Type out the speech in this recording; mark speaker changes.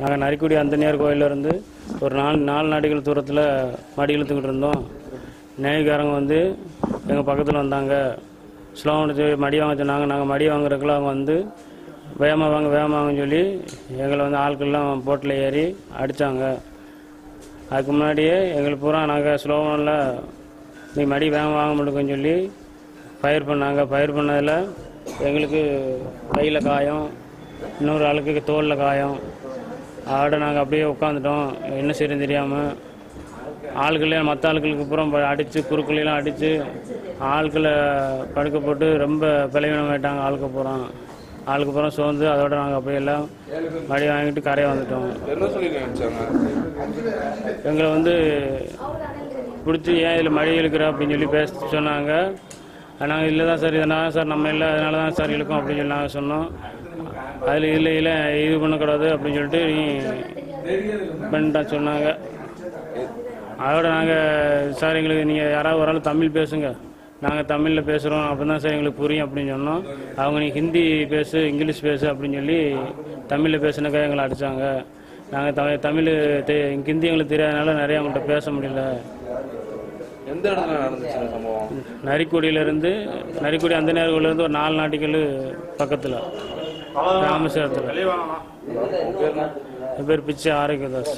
Speaker 1: நாங்கள் நரிக்குடி அந்தனியார் கோயிலேருந்து ஒரு நாலு நாலு நாடுகள் தூரத்தில் மடி இழுத்துக்கிட்டு இருந்தோம். நேவிக்காரங்க வந்து எங்கள் பக்கத்தில் வந்தாங்க. ஸ்லோவன் மடி வாங்க சொன்னாங்க. நாங்கள் மடி வாங்குறதுக்குள்ள அவங்க வந்து வேகமாக வாங்க வேகமாக வாங்கன்னு சொல்லி எங்களை வந்து ஆட்கள்லாம் போட்டில் ஏறி அடித்தாங்க அதுக்கு முன்னாடியே எங்களுக்கு பூரா நாங்கள் ஸ்லோவனில் நீ மடி வேகமாக வாங்க முடியும்னு சொல்லி ஃபயர் பண்ணாங்க. ஃபயர் பண்ணதில் எங்களுக்கு கையில் காயம் இன்னொரு ஆளுக்கு தோலில் காயம். அதோட நாங்கள் அப்படியே உட்காந்துட்டோம் என்ன செய்யணும் தெரியாமல் ஆட்களே மற்ற ஆட்களுக்கு அப்புறம் அடித்து குறுக்களையெல்லாம் அடித்து ஆட்களை படுக்க போட்டு ரொம்ப பலவீனமாயிட்டாங்க. ஆளுக்கு போகிறோம் ஆளுக்கு அப்புறம் சோர்ந்து அதோட நாங்கள் அப்படியே எல்லாம் மடி வாங்கிட்டு கரையை வந்துட்டோம். எங்களை வந்து பிடிச்சி ஏன் இதில் மழை இழுக்கிற அப்படின்னு சொல்லி பேச சொன்னாங்க. நாங்கள் இல்லை தான் சார் இதனால் சார் நம்ம இல்லை அதனால தான் சார் இழுக்கும் அப்படின்னு சொல்லி நாங்கள் சொன்னோம். அதில் இல்லை இல்லை இது பண்ணக்கூடாது அப்படின்னு சொல்லிட்டு நீ பண்ணிட்டா சொன்னாங்க. அதோட நாங்கள் சார் எங்களுக்கு நீங்கள் யாராவது ஒரு ஆள் தமிழ் பேசுங்க. நாங்கள் தமிழில் பேசுகிறோம் அப்போ தான் சார் எங்களுக்கு புரியும் அப்படின்னு சொன்னோம். அவங்க நீ ஹிந்தி பேசு இங்கிலீஷ் பேசு அப்படின்னு சொல்லி தமிழில் பேசுனக்கா எங்களை அடித்தாங்க நாங்கள் தமிழ் தமிழ் ஹிந்தி எங்களுக்கு தெரியாதனால நிறைய அவங்கள்ட்ட பேச முடியல.
Speaker 2: எந்த இடத்துல நடந்துச்சு இந்த சம்பவம்?
Speaker 1: நரிக்குடியிலேருந்து நரிக்குடி அந்த நேரத்துலேருந்து ஒரு நாலு நாட்டிகள் பக்கத்தில் ராமேஸ்வரத்தில்? என் பேர் பிச்சை ஆரோக்கியதாஸ்.